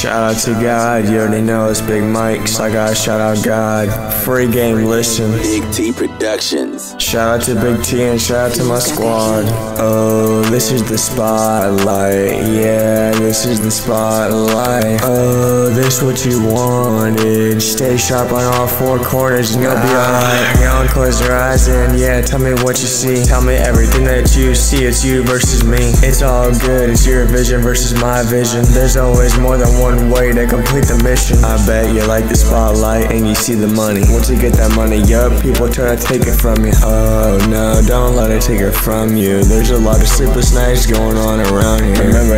Shout out to God, you already know it's Big Mike's. I gotta shout out God. Free game, listen. Big T Productions. Shout out to Big T and shout out to my squad. Oh, this is the spotlight. Yeah, this is the spotlight. Oh, this what you wanted. Stay sharp on all four corners and you'll be alright. Y'all close your eyes and yeah, tell me what you see. Tell me everything that you see. It's you versus me. It's all good. It's your vision versus my vision. There's always more than one way to complete the mission. I bet you like the spotlight and you see the money. Once you get that money up, people try to take it from you. Oh no, don't let it take it from you. There's a lot of sleepless nights going on around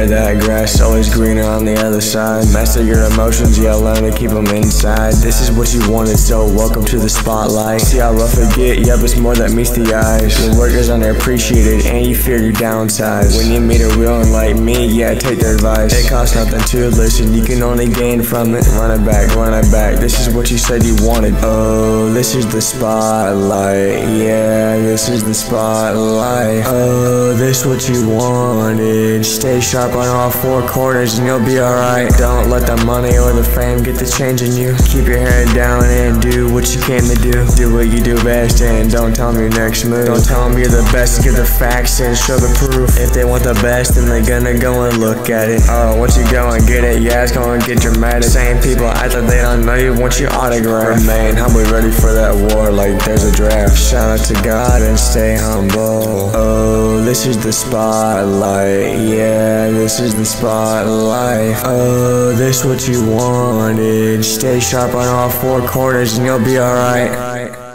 That grass always greener on the other side. Master your emotions, yeah, learn to keep them inside. This is what you wanted, so welcome to the spotlight. See how rough it get? Yep, it's more that meets the eyes. Your work is underappreciated and you fear your downsides. When you meet a real one like me, yeah, take their advice. It costs nothing to listen, you can only gain from it. Run it back, run it back. This is what you said you wanted. Oh, this is the spotlight. Yeah, this is the spotlight. Oh, this what you wanted. Stay sharp on all four corners and you'll be alright. Don't let the money or the fame get the change in you. Keep your head down and do what you came to do. Do what you do best and don't tell them your next move. Don't tell them you're the best, give the facts and show the proof. If they want the best, then they're gonna go and look at it. Oh, once you go and get it, yeah, it's gonna get dramatic. Same people act like they don't know you, want your autograph. Remain humble, ready for that war like there's a draft. Shout out to God and stay humble. Oh, this is the spotlight. Yeah, this is the spotlight. Oh, this what you wanted. Stay sharp on all four corners and you'll be alright.